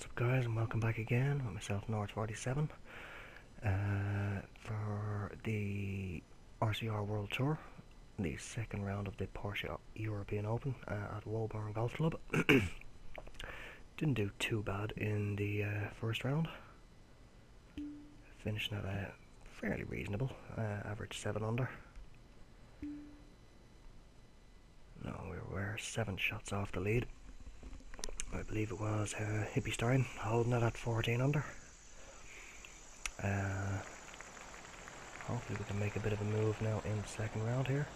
What's up guys and welcome back again with myself North47 uh, for the RCR World Tour, the second round of the Porsche European Open uh, at Woburn Golf Club. Didn't do too bad in the uh, first round, finishing at a fairly reasonable, uh, average 7 under. No, we were 7 shots off the lead. I believe it was uh, Hippie Stein holding it at 14 under. Uh, hopefully we can make a bit of a move now in the second round here.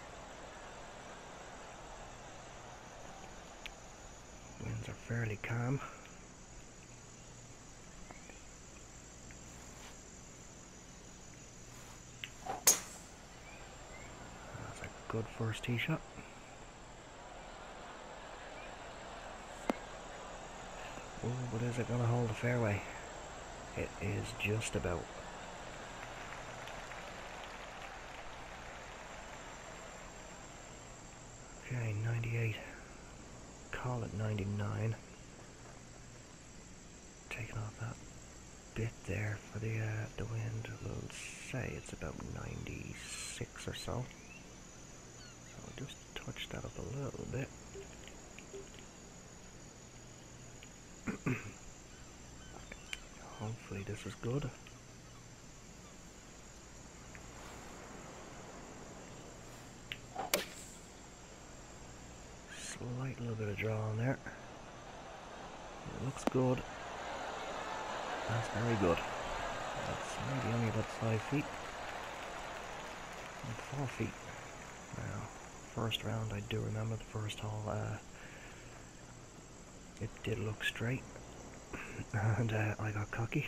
Winds are fairly calm. That's a good first tee shot. Oh, but is it going to hold the fairway? It is just about. Okay, 98. Call it 99. Taking off that bit there for the uh, the wind. We'll say it's about 96 or so. So just touch that up a little bit. Hopefully this is good. Slight little bit of draw on there. It looks good. That's very good. That's maybe only about five feet. And four feet. Now, first round I do remember the first hole uh, it did look straight and uh, I got cocky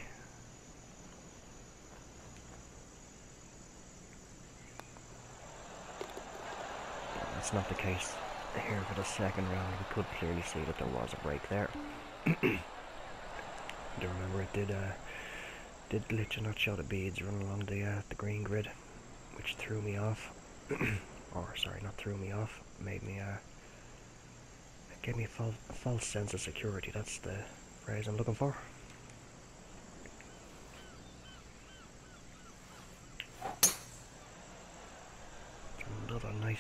that's not the case here for the second round we could clearly see that there was a break there do remember it did uh, did glitch and not show the beads running along the uh, the green grid which threw me off or sorry not threw me off made me uh gave me a false, a false sense of security. That's the phrase I'm looking for.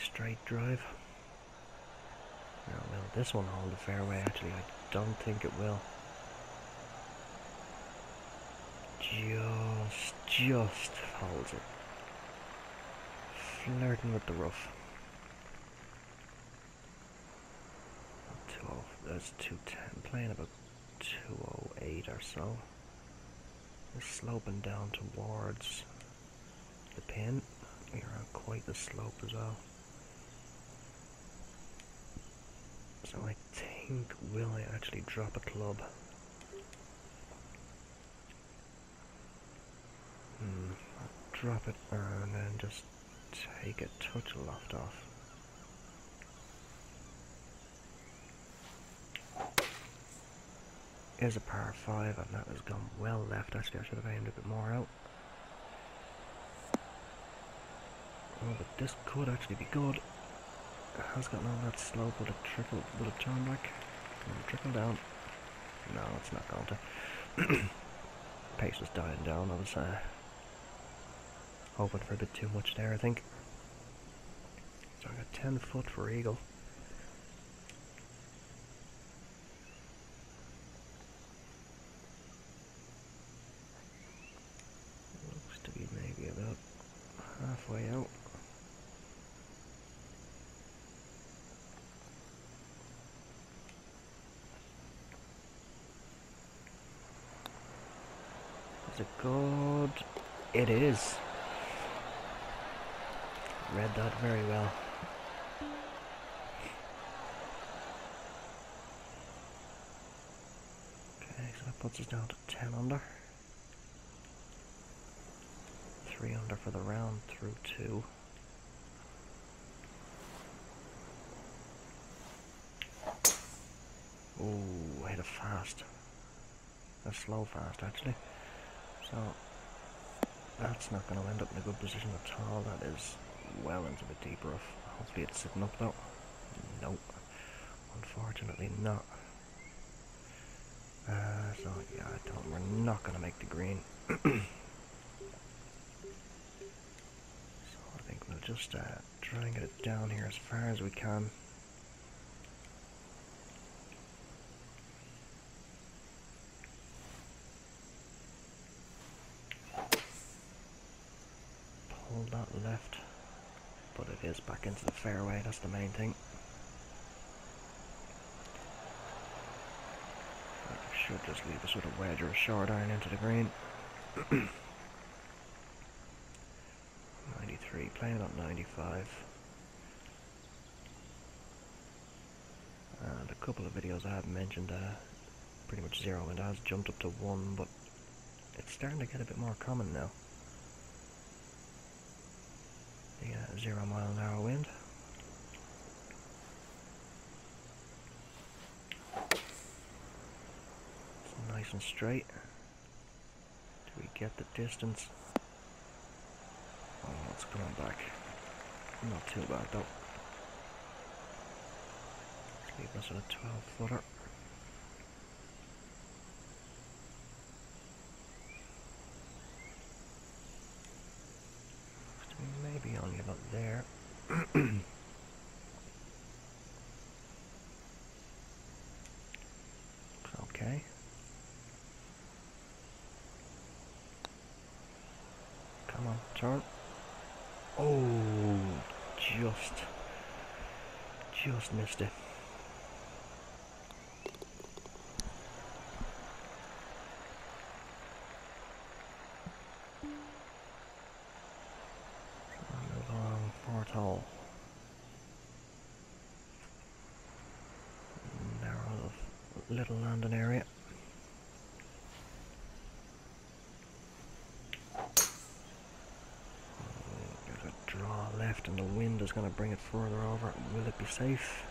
Straight drive. Oh, now, will this one hold the fairway? Actually, I don't think it will. Just, just holds it. Flirting with the rough. Oh, that's 210, playing about 208 or so. We're sloping down towards the pin. We're on quite the slope as well. So I think, will I actually drop a club? Hmm, I'll drop it and then just take a of loft off. is a par 5 and that has gone well left. Actually, I should have aimed a bit more out. Oh, but this could actually be good. Has gotten on that slope. Will it trickle? Will it turn back? Will it trickle down? No, it's not going to. Pace was dying down. I was uh, hoping for a bit too much there, I think. So I got 10 foot for Eagle. halfway out. It good? It is. Read that very well. Okay, so that puts us down to 10 under. three under for the round through two. Ooh, hit a fast. A slow fast actually. So that's not going to end up in a good position at all. That is well into the deep rough. Hopefully it's sitting up though. Nope. Unfortunately not. Uh, so yeah, I told him we're not gonna make the green. so I think we'll just uh, try and get it down here as far as we can. Pull that left, but it is back into the fairway, that's the main thing. should just leave us with a wedge or a short iron into the green. 93, playing at 95. And a couple of videos I have mentioned, uh, pretty much zero and has jumped up to one, but it's starting to get a bit more common now. Uh, zero mile an hour wind. nice and straight. Do we get the distance? Oh, it's coming back. Not too bad though. Let's leave us at a 12 footer. Maybe only about there. Okay. Come on, turn. Oh, just, just missed it. Move along, fourth hole. Narrow little landing area. left and the wind is going to bring it further over. Will it be safe?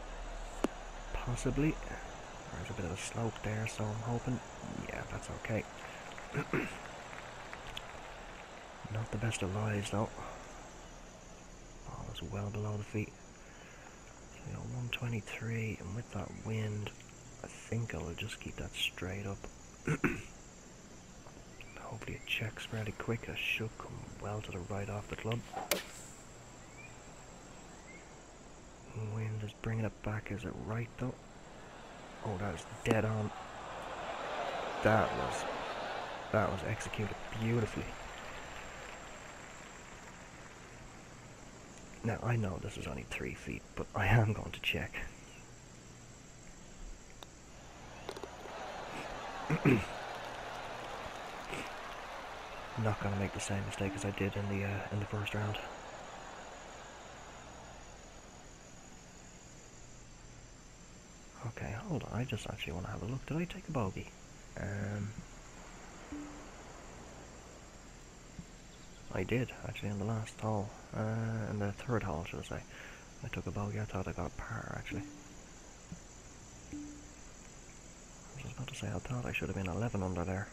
Possibly. There's a bit of a slope there, so I'm hoping. Yeah, that's okay. Not the best of lies, though. Ball is well below the feet. So, you know, 123, and with that wind, I think I'll just keep that straight up. Hopefully it checks fairly quick. I should come well to the right off the club. Wind is bringing it back. Is it right though? Oh, that was dead on. That was that was executed beautifully. Now I know this is only three feet, but I am going to check. Not gonna make the same mistake as I did in the uh, in the first round. Okay, hold on. I just actually want to have a look. Did I take a bogey? Um, I did, actually, in the last hole. Uh, in the third hole, should I say. I took a bogey. I thought I got a par, actually. I was about to say, I thought I should have been 11 under there.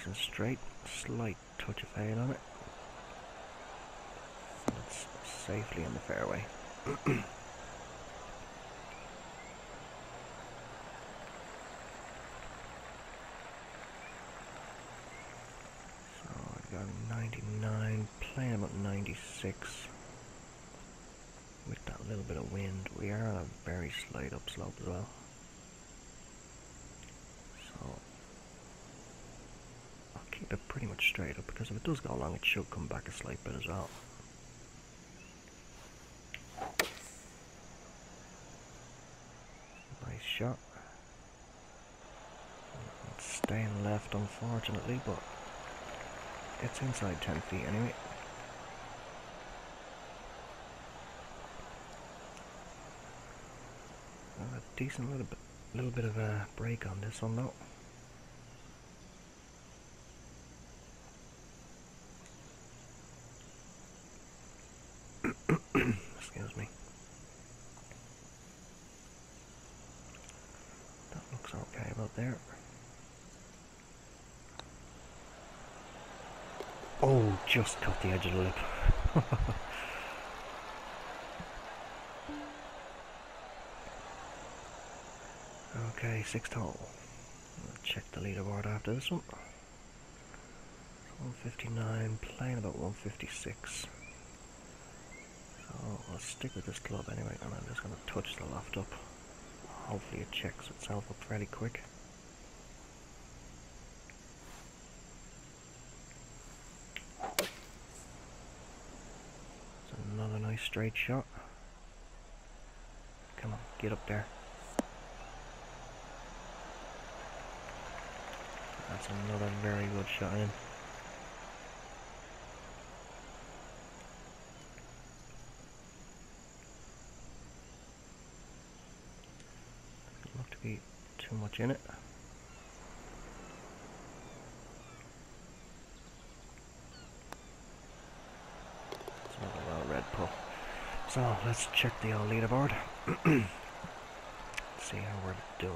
Nice and straight, slight touch of fade on it. It's safely in the fairway. got 99, playing about 96. With that little bit of wind, we are on a very slight upslope as well. It pretty much straight up because if it does go along it should come back a slight bit as well. Nice shot. It's staying left unfortunately but it's inside 10 feet anyway. A decent little bit, little bit of a break on this one though. Excuse me. That looks okay about there. Oh, just cut the edge of the lip. okay, six tall. check the leaderboard after this one. 159, playing about 156. Oh, I'll stick with this club anyway, and I'm just going to touch the loft up. Hopefully it checks itself up fairly quick. It's another nice straight shot. Come on, get up there. That's another very good shot in. Be too much in it. It's another well read pull. So let's check the old leaderboard. see how we're doing.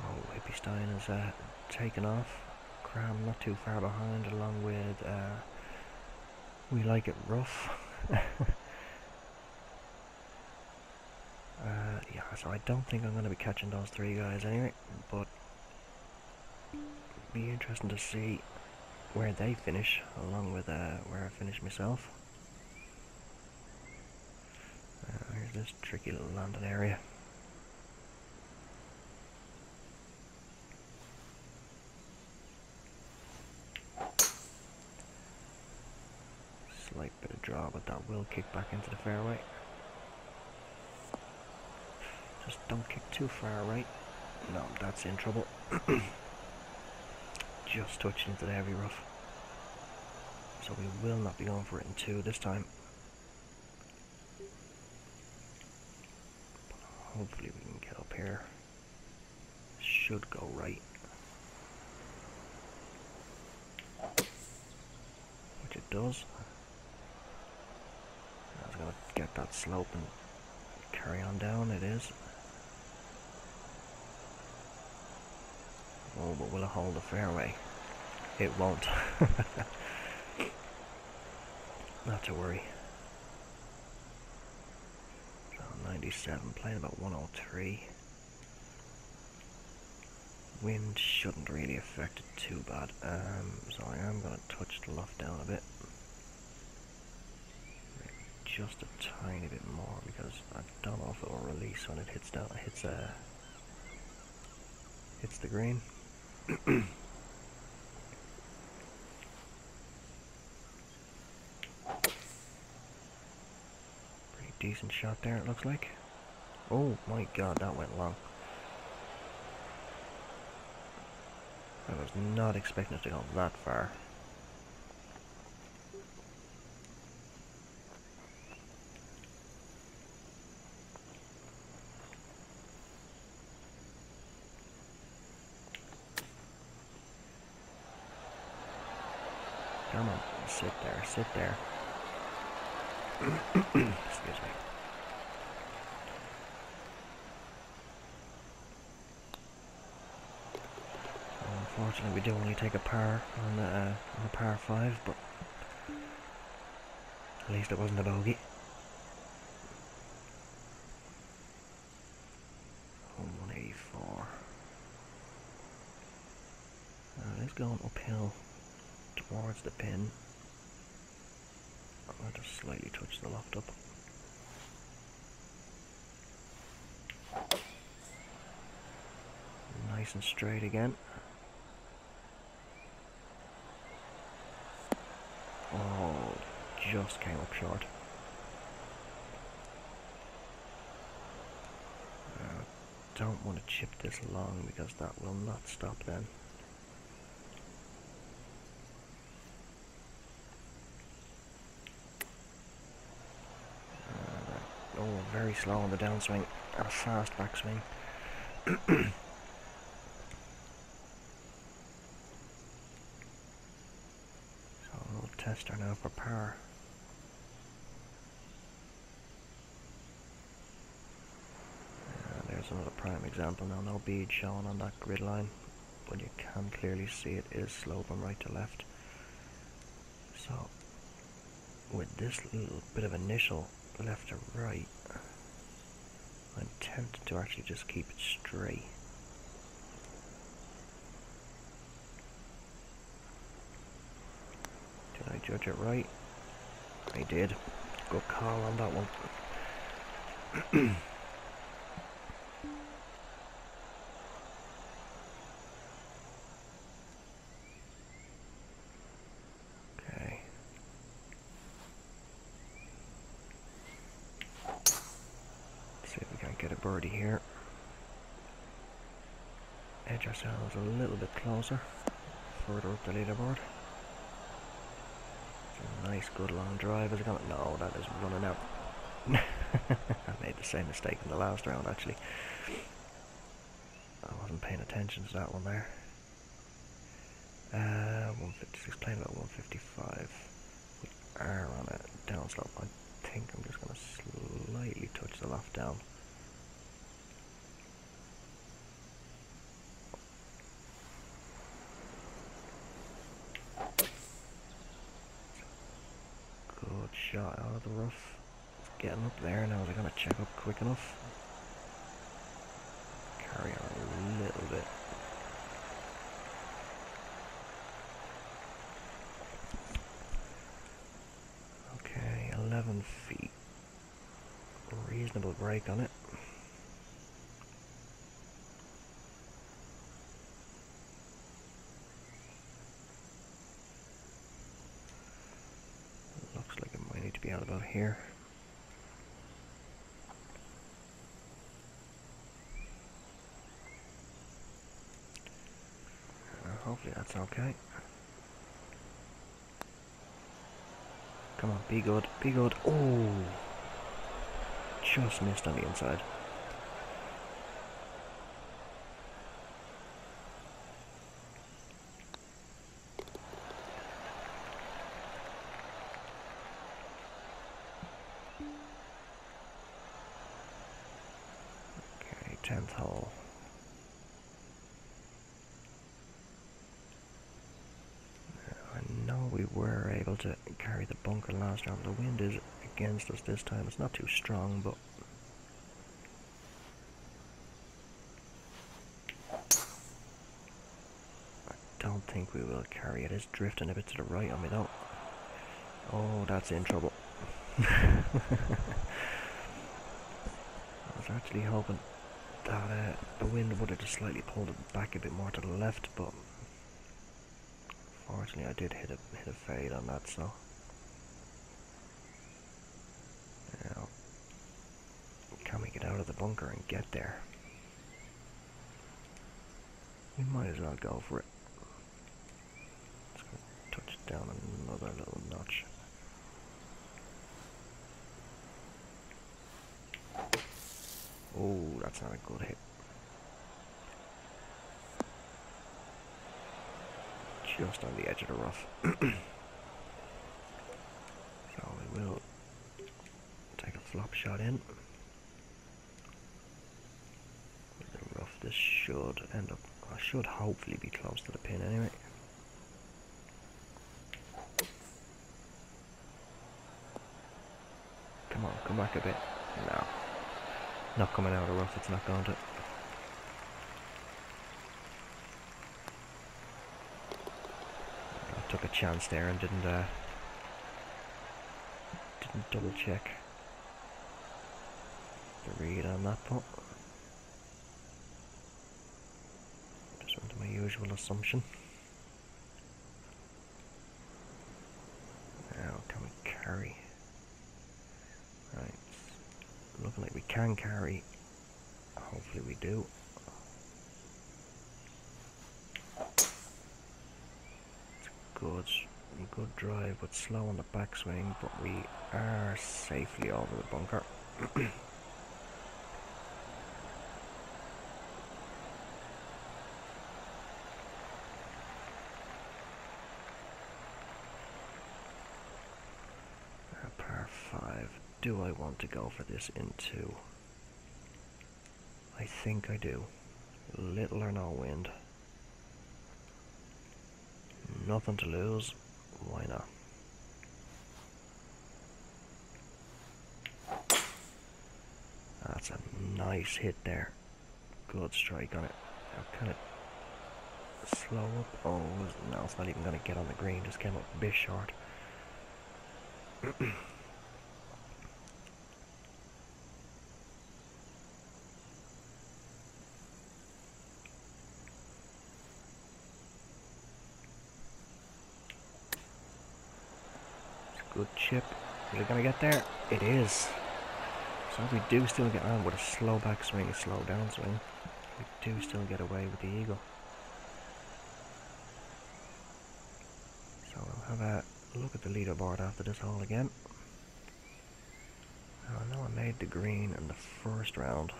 Oh, Hippie is uh, taken off. Cram not too far behind, along with uh, We Like It Rough. so I don't think I'm going to be catching those three guys anyway, but be interesting to see where they finish, along with uh, where I finish myself. Uh, here's this tricky little landing area. Slight bit of draw, but that will kick back into the fairway. Just don't kick too far right. No, that's in trouble. Just touching into the heavy rough. So we will not be going for it in two this time. Hopefully we can get up here. Should go right. Which it does. I was going to get that slope and carry on down, it is. Oh, but will it hold the fairway? It won't. Not to worry. So 97, playing about 103. Wind shouldn't really affect it too bad. Um, so I am going to touch the loft down a bit. Just a tiny bit more because I don't know if it will release when it hits down. It hits uh, hits the green. Pretty decent shot there, it looks like. Oh my god, that went long. I was not expecting it to go that far. Come on, sit there, sit there. Excuse me. Unfortunately, we do only take a par on the, uh, on the par 5, but at least it wasn't a bogey. 184. It's going uphill towards the pin. Slightly touch the loft up. Nice and straight again. Oh, just came up short. Uh, don't want to chip this long because that will not stop then. Very slow on the downswing and a fast backswing. so we'll tester now for power. there's another prime example now, no bead showing on that grid line. but you can clearly see it is sloping right to left. So, with this little bit of initial left to right, I'm tempted to actually just keep it straight. Did I judge it right? I did. Good call on that one. okay. See if we can get a birdie here. Edge ourselves a little bit closer, further up the leaderboard. A nice, good long drive. Is it going? No, that is running out. I made the same mistake in the last round, actually. I wasn't paying attention to that one there. Uh, 156, playing about 155. We are on a downslope. I think I'm just going to slightly touch the loft down. Good shot out of the rough. It's getting up there now. Is it going to check up quick enough? Carry on a little bit. Okay, 11 feet. Reasonable break on it. Looks like it might need to be out about here. Hopefully that's okay. Come on, be good, be good. Oh, just missed on the inside. Okay, tenth hole. I know we were able to carry the bunker last round. The wind is against us this time. It's not too strong, but I don't think we will carry it. It's drifting a bit to the right on me though. Oh, that's in trouble. I was actually hoping that uh, the wind would have just slightly pulled it back a bit more to the left, but Fortunately, I did hit a hit a fade on that, so now can we get out of the bunker and get there? We might as well go for it. Let's go touch down another little notch. Oh, that's not a good hit. just on the edge of the rough. so we will take a flop shot in. With the rough, this should end up, I should hopefully be close to the pin anyway. Come on, come back a bit. No. Not coming out of rough, it's not going to. took a chance there and didn't uh, didn't double check the read on that putt. Just went to my usual assumption. Now can we carry? Right, looking like we can carry. Hopefully we do. good, good drive, but slow on the backswing, but we are safely over the bunker. par 5. Do I want to go for this in 2? I think I do. Little or no wind. Nothing to lose. Why not? That's a nice hit there. Good strike on it. Now kind of slow up. Oh, no, it's not even going to get on the green. Just came up a bit short. Good chip. Is it going to get there? It is. So we do still get oh, on with a slow back swing, a slow down swing. We do still get away with the eagle. So we'll have a look at the leaderboard after this hole again. Now I know I made the green in the first round.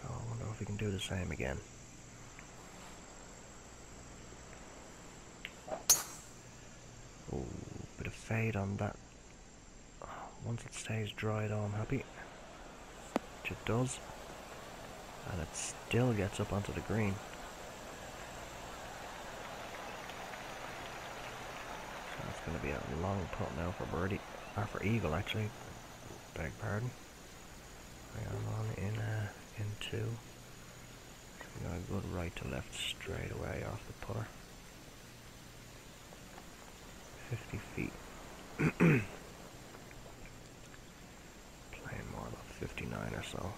So I wonder if we can do the same again. Ooh, bit of fade on that. Once it stays dried, I'm happy. Which it does. And it still gets up onto the green. So it's going to be a long putt now for birdie. Or for eagle, actually. Beg pardon. I am on in, uh, in two. got a good right to left straight away off the putter. 50 feet. Playing more about 59 or so.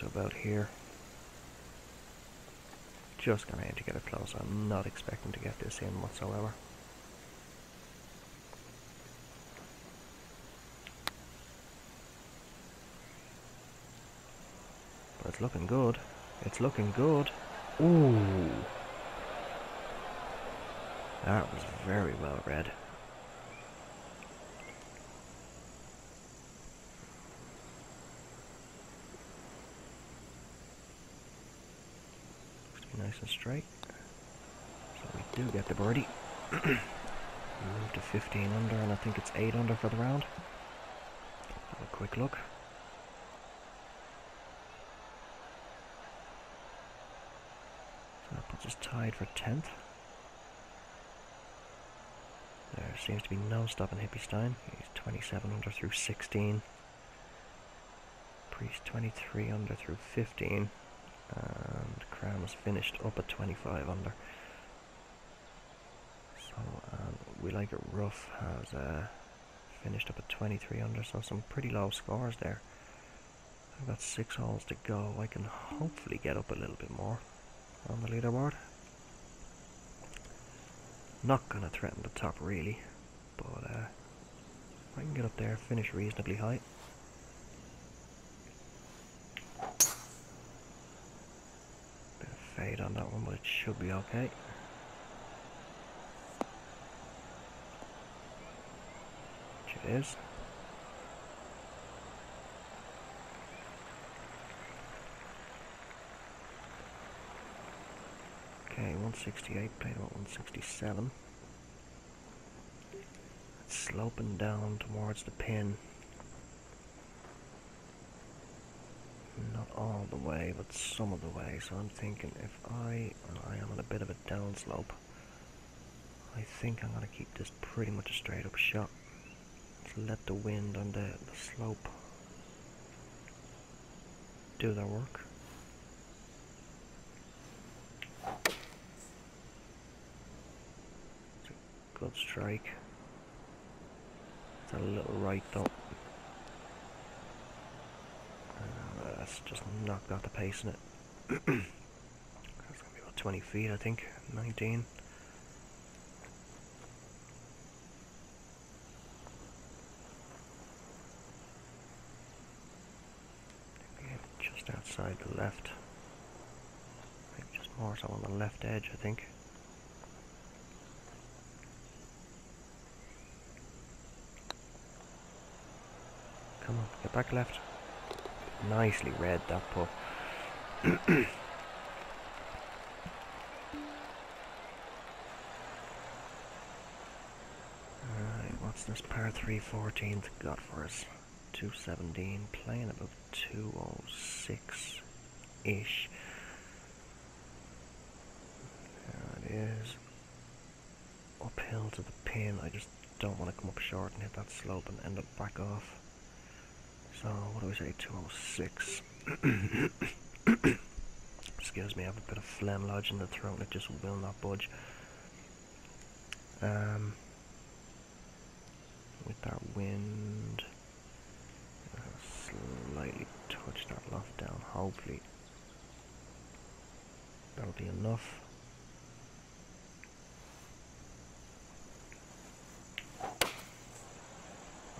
To to about here. Just gonna aim to get it close. I'm not expecting to get this in whatsoever. But It's looking good. It's looking good. Ooh. That was very well read. Nice and straight. So we do get the birdie. Move to 15 under, and I think it's 8 under for the round. Have a quick look. just tied for 10th. There seems to be no stopping Hippie Stein. He's 27 under through 16. Priest 23 under through 15. And was finished up at 25 under. So um, we like it rough has uh, finished up at 23 under, so some pretty low scores there. I've got six holes to go. I can hopefully get up a little bit more on the leaderboard. Not gonna threaten the top really, but uh, I can get up there, finish reasonably high. Bit of fade on that one, but it should be okay. Which it is. Okay, 168, paid about 167. It's sloping down towards the pin. Not all the way, but some of the way. So I'm thinking if I, I am on a bit of a downslope, I think I'm going to keep this pretty much a straight up shot. Just let the wind on the, the slope do their work. It's a Good strike. It's a little right though. Uh, that's just knocked out the pace in it. that's gonna be about 20 feet I think, 19. just outside the left. Think just more so on the left edge I think. Come on, get back left. Nicely read that putt. Alright, what's this par 3 14th got for us? 217, playing about 206 ish. There it is. Uphill to the pin. I just don't want to come up short and hit that slope and end up back off. So, what do we say? 206. Excuse me, I have a bit of phlegm lodged in the throat and it just will not budge. Um, with that wind, slightly touch that loft down. Hopefully, that'll be enough.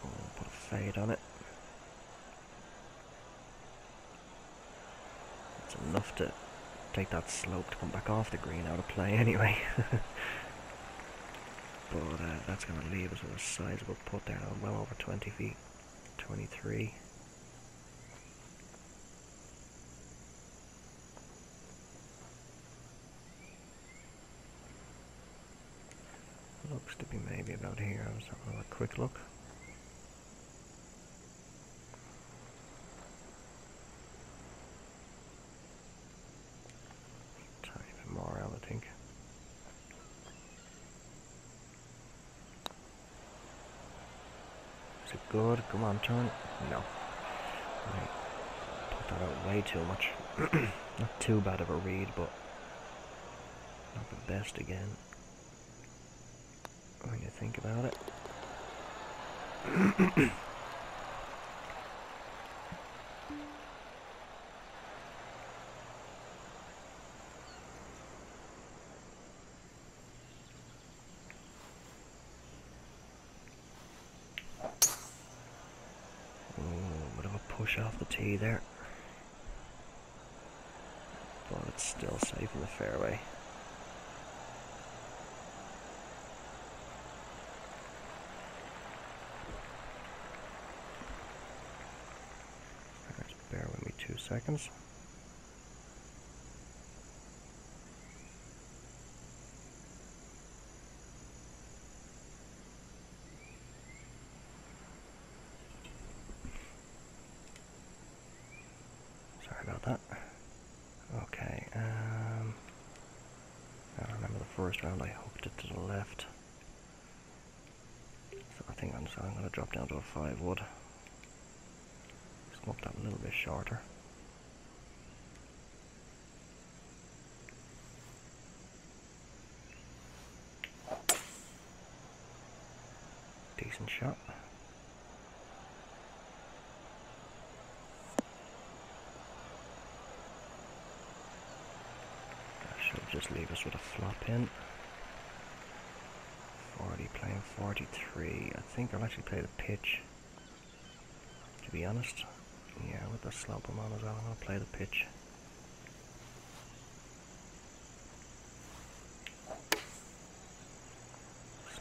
Oh, put a fade on it. Enough to take that slope to come back off the green out of play anyway. but uh, that's going to leave us with a sizable put there, well over 20 feet, 23. Looks to be maybe about here. I was having a quick look. Tiny bit more out, I think. Is it good? Come on, turn. it. No. I put that out way too much. not too bad of a read, but not the best again when you think about it. Ooh, bit of a push tee there. But it's still safe in the fairway. bear with me two seconds. Sorry about that. Okay, um, I remember the first round I hooked it to the left. So I think I'm, so I'm going to drop down to a 5 wood. Smoke that a little bit shorter. Decent shot. That should just leave us with a flop in. 40 playing 43. I think I'll actually play the pitch. To be honest. Yeah, with the slope I'm on as well, I'm going to play the pitch.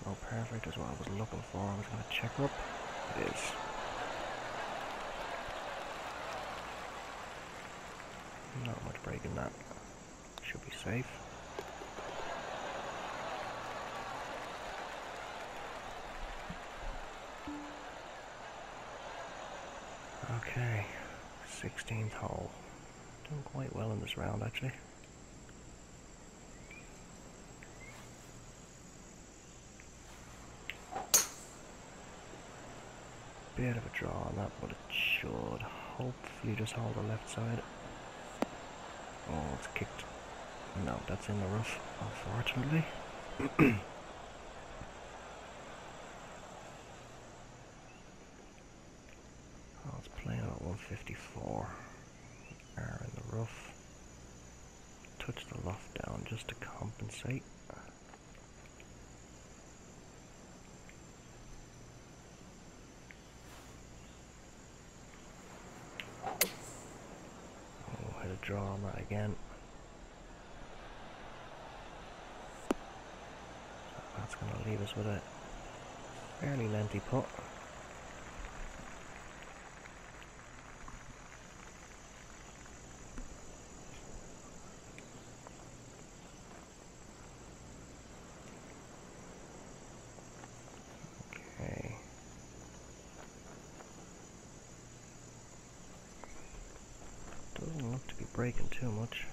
Slow perfect is what I was looking for. I was going to check up. It is. Not much break in that. Should be safe. Okay, 16th hole. Doing quite well in this round actually. Bit of a draw on that, but it should hopefully just hold the left side. Oh, it's kicked. No, that's in the rough, unfortunately. 54. Air in the roof. Touch the loft down just to compensate. Oh, had a draw on that again. That's going to leave us with a fairly lengthy putt. Breaking too much.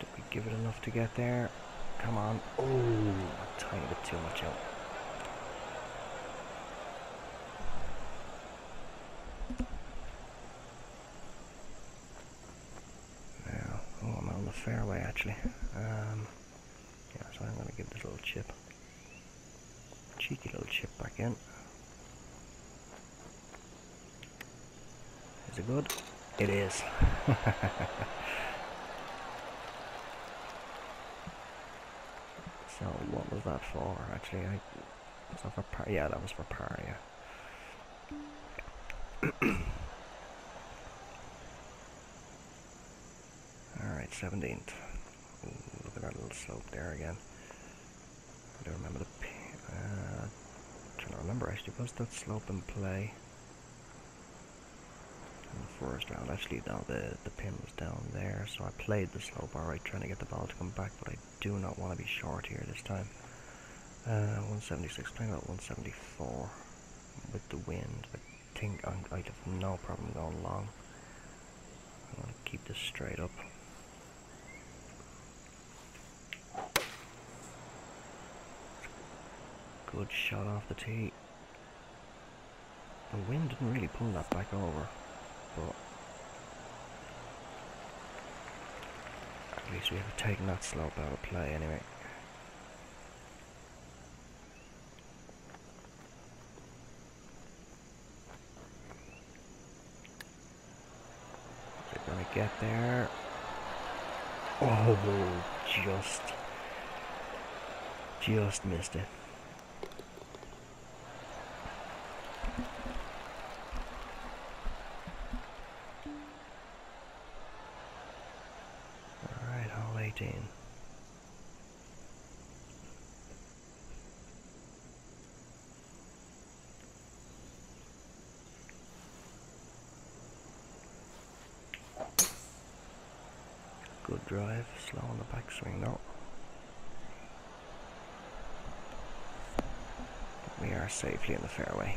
Did we give it enough to get there? Come on. Oh, a tiny bit too much out. Now, oh, I'm on the fairway actually. Um, yeah, so I'm going to give this little chip, cheeky little chip back in. Is it good? It is. so what was that for? Actually, I was that for par? Yeah, that was for par. Yeah. Alright, 17th. Ooh, look at that little slope there again. I don't remember the... Uh, trying to remember actually, was that slope in play? First round, actually, no, the, the pin was down there, so I played the slow slope alright, trying to get the ball to come back, but I do not want to be short here this time. Uh, 176, playing about 174 with the wind. I think I'm, I have no problem going long. I want to keep this straight up. Good shot off the tee. The wind didn't really pull that back over, least we have taken that slope out of play anyway. It gonna get there? Oh, just, just missed it. Alright, hole 18. Good drive, slow on the backswing though. We are safely in the fairway.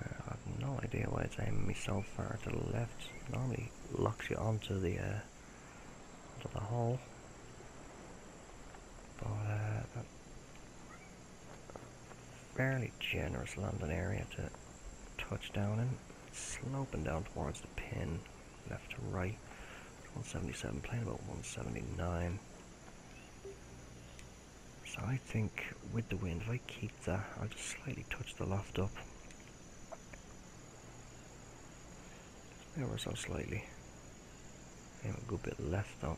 I have no idea why it's aiming me so far to the left. Normally locks you onto the uh, onto the hole. But uh, that fairly generous landing area to touch down in. Sloping down towards the pin, left to right. 177, playing about 179. So I think with the wind, if I keep that, I'll just slightly touch the loft up. Ever so slightly. And a good bit left though.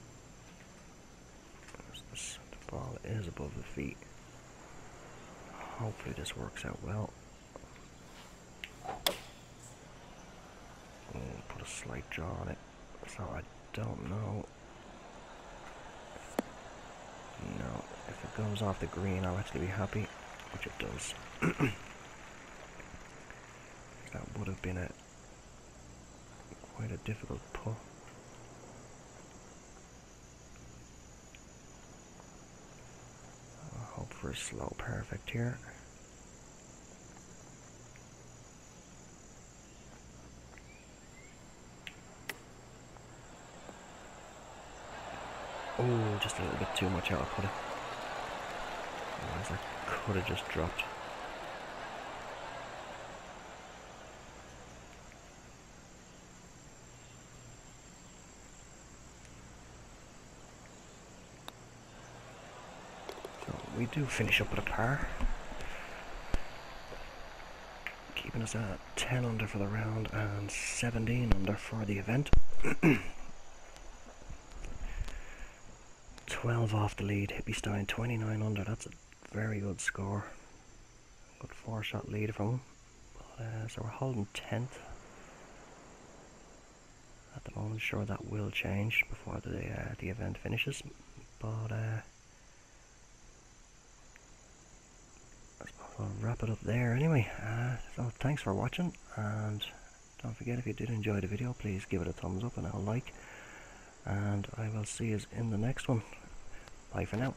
The ball is above the feet. Hopefully this works out well. Oh, put a slight draw on it. So I don't know. No, if it goes off the green, I'll actually be happy, which it does. that would have been a quite a difficult pull. I'll hope for a slow perfect here. Oh, just a little bit too much out. I could. Otherwise, I could have just dropped. So we do finish up with a par. Keeping us at 10 under for the round and 17 under for the event. 12 off the lead. Hippie 29 under. That's a very good score. Good four shot lead from him. But, uh, so we're holding 10th at the moment. Sure, that will change before the uh, the event finishes. But uh, I'll wrap it up there anyway. Uh, so thanks for watching, and don't forget if you did enjoy the video, please give it a thumbs up and a like. And I will see you in the next one. Bye for now.